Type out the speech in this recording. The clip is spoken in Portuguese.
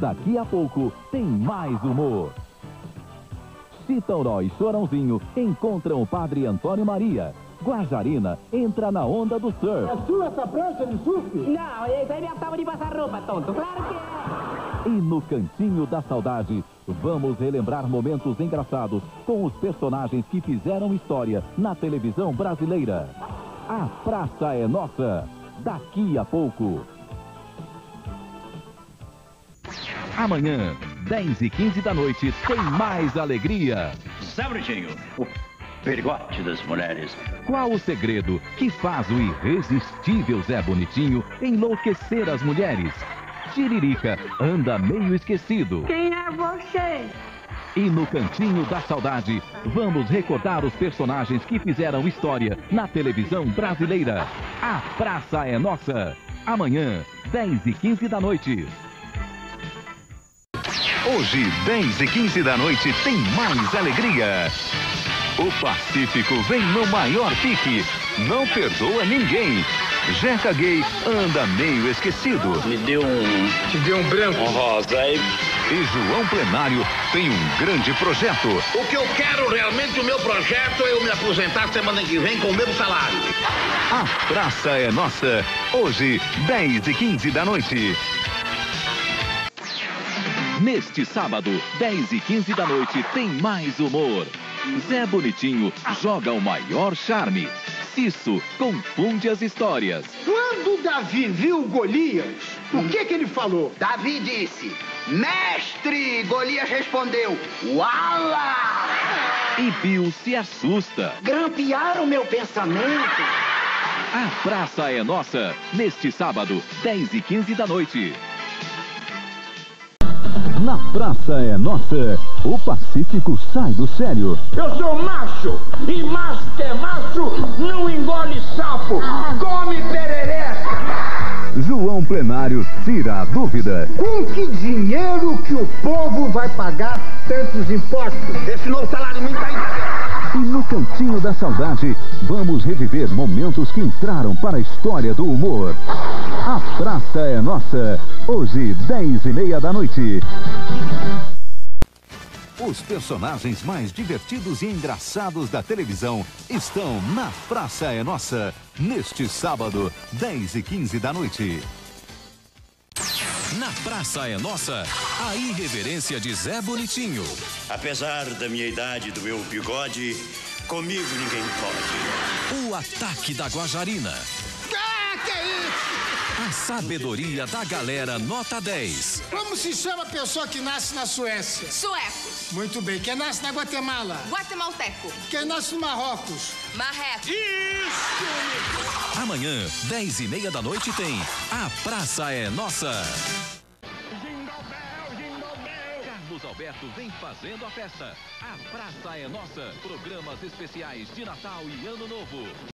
Daqui a pouco tem mais humor. Citoró e Chorãozinho encontram o padre Antônio Maria. Guajarina entra na onda do surf. É sua essa prancha de surf? Não, esse aí é minha tábua de passar roupa, tonto. Claro que é. E no Cantinho da Saudade, vamos relembrar momentos engraçados com os personagens que fizeram história na televisão brasileira. A Praça é Nossa. Daqui a pouco. Amanhã, 10 e 15 da noite, tem mais alegria. Zé Bonitinho, o perigote das mulheres. Qual o segredo que faz o irresistível Zé Bonitinho enlouquecer as mulheres? Tiririca anda meio esquecido. Quem é você? E no Cantinho da Saudade, vamos recordar os personagens que fizeram história na televisão brasileira. A Praça é Nossa. Amanhã, 10 e 15 da noite. Hoje, 10 e 15 da noite, tem mais alegria. O Pacífico vem no maior pique. Não perdoa ninguém. Jeca Gay anda meio esquecido. Me deu um. Te deu um branco. um rosa aí. E João Plenário tem um grande projeto. O que eu quero realmente, o meu projeto é eu me aposentar semana que vem com o mesmo salário. A Praça é Nossa. Hoje, 10 e 15 da noite. Neste sábado, 10 e 15 da noite, tem mais humor. Zé Bonitinho joga o maior charme. Cisso confunde as histórias. Quando Davi viu Golias, o que que ele falou? Davi disse: Mestre! Golias respondeu: Uala! E Bill se assusta. Grampearam meu pensamento. A Praça é Nossa. Neste sábado, 10 e 15 da noite. Na Praça é Nossa. O Pacífico sai do sério. Eu sou macho, e macho que é macho não engole sapo, come perereca. João Plenário tira a dúvida. Com que dinheiro que o povo vai pagar tantos impostos? Esse novo salário mínimo tá aí. E no Cantinho da Saudade, vamos reviver momentos que entraram para a história do humor. A Praça é Nossa. Hoje, 10 e meia da noite. Os personagens mais divertidos e engraçados da televisão estão na Praça é Nossa. Neste sábado, 10 e 15 da noite. Na Praça é Nossa, a irreverência de Zé Bonitinho. Apesar da minha idade e do meu bigode, comigo ninguém pode. O ataque da Guajarina. Sabedoria da galera nota 10. Como se chama a pessoa que nasce na Suécia? Suecos, Muito bem. Quem nasce na Guatemala? guatemalteco, Quem nasce no Marrocos? marreco. Amanhã, 10 e meia da noite, tem A Praça é Nossa. Carlos Alberto vem fazendo a festa. A Praça é Nossa. Programas especiais de Natal e Ano Novo.